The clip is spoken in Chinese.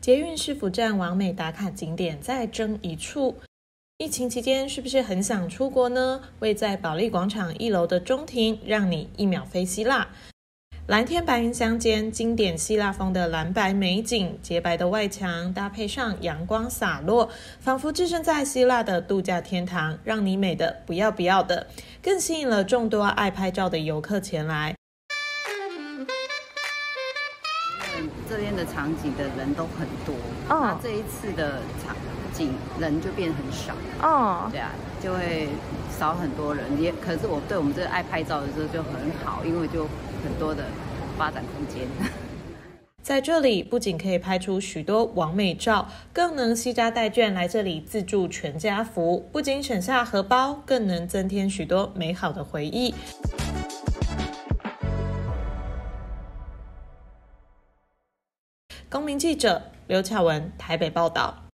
捷运市府站完美打卡景点再争一处。疫情期间是不是很想出国呢？位在保利广场一楼的中庭，让你一秒飞希腊。蓝天白云相间，经典希腊风的蓝白美景，洁白的外墙搭配上阳光洒落，仿佛置身在希腊的度假天堂，让你美的不要不要的，更吸引了众多爱拍照的游客前来。这边的场景的人都很多，哦那这一次的场景人就变很少，哦，对啊，就会少很多人。也可是我对我们这个爱拍照的时候就很好，因为就很多的发展空间。在这里不仅可以拍出许多完美照，更能惜家带眷来这里自助全家福，不仅省下荷包，更能增添许多美好的回忆。公民记者刘巧文台北报道。